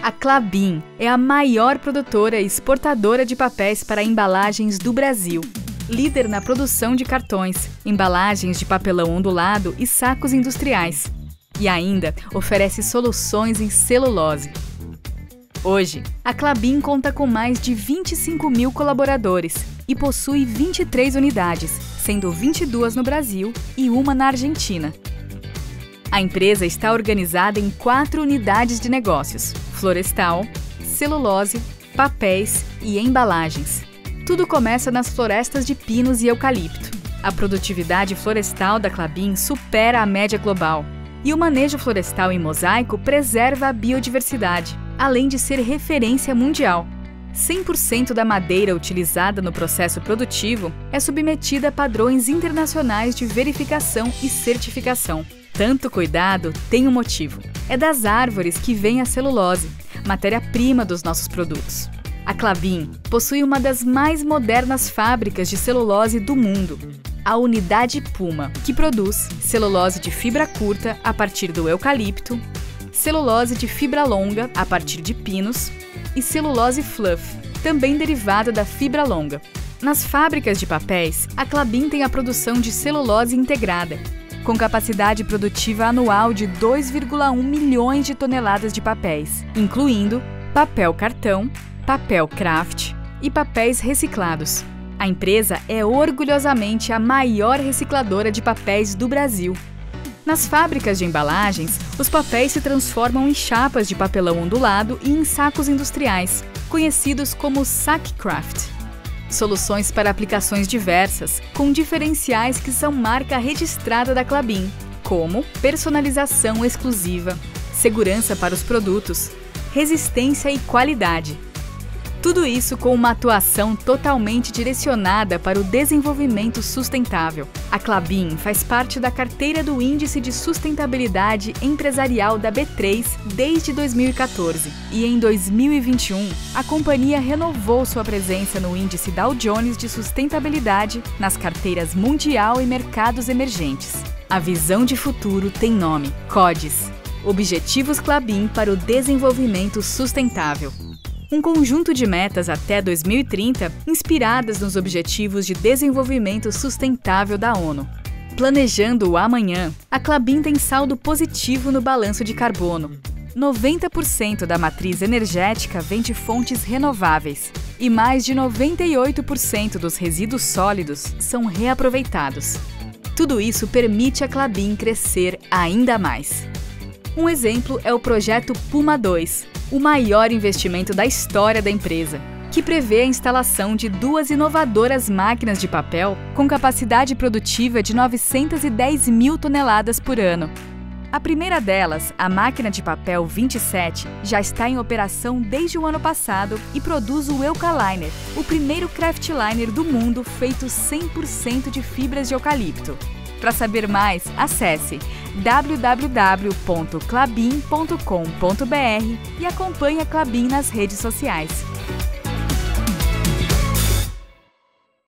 A Clabin é a maior produtora e exportadora de papéis para embalagens do Brasil. Líder na produção de cartões, embalagens de papelão ondulado e sacos industriais. E ainda oferece soluções em celulose. Hoje, a Clabin conta com mais de 25 mil colaboradores e possui 23 unidades, sendo 22 no Brasil e uma na Argentina. A empresa está organizada em quatro unidades de negócios: florestal, celulose, papéis e embalagens. Tudo começa nas florestas de pinos e eucalipto. A produtividade florestal da Clabin supera a média global. E o manejo florestal em mosaico preserva a biodiversidade, além de ser referência mundial. 100% da madeira utilizada no processo produtivo é submetida a padrões internacionais de verificação e certificação. Tanto cuidado tem um motivo. É das árvores que vem a celulose, matéria-prima dos nossos produtos. A Clavin possui uma das mais modernas fábricas de celulose do mundo, a Unidade Puma, que produz celulose de fibra curta a partir do eucalipto, celulose de fibra longa a partir de pinos e celulose fluff, também derivada da fibra longa. Nas fábricas de papéis, a Clabin tem a produção de celulose integrada, com capacidade produtiva anual de 2,1 milhões de toneladas de papéis, incluindo papel cartão, papel craft e papéis reciclados. A empresa é orgulhosamente a maior recicladora de papéis do Brasil. Nas fábricas de embalagens, os papéis se transformam em chapas de papelão ondulado e em sacos industriais, conhecidos como sack craft soluções para aplicações diversas, com diferenciais que são marca registrada da Clabin, como personalização exclusiva, segurança para os produtos, resistência e qualidade. Tudo isso com uma atuação totalmente direcionada para o desenvolvimento sustentável. A Clabin faz parte da carteira do Índice de Sustentabilidade Empresarial da B3 desde 2014 e em 2021 a companhia renovou sua presença no Índice Dow Jones de Sustentabilidade nas carteiras Mundial e Mercados Emergentes. A visão de futuro tem nome: CODES Objetivos Clabin para o Desenvolvimento Sustentável um conjunto de metas até 2030 inspiradas nos Objetivos de Desenvolvimento Sustentável da ONU. Planejando o amanhã, a Clabin tem saldo positivo no balanço de carbono. 90% da matriz energética vem de fontes renováveis e mais de 98% dos resíduos sólidos são reaproveitados. Tudo isso permite a Clabin crescer ainda mais. Um exemplo é o projeto Puma 2, o maior investimento da história da empresa, que prevê a instalação de duas inovadoras máquinas de papel com capacidade produtiva de 910 mil toneladas por ano. A primeira delas, a máquina de papel 27, já está em operação desde o ano passado e produz o Eucaliner, o primeiro craftliner do mundo feito 100% de fibras de eucalipto. Para saber mais, acesse www.clabin.com.br e acompanhe a Clabin nas redes sociais.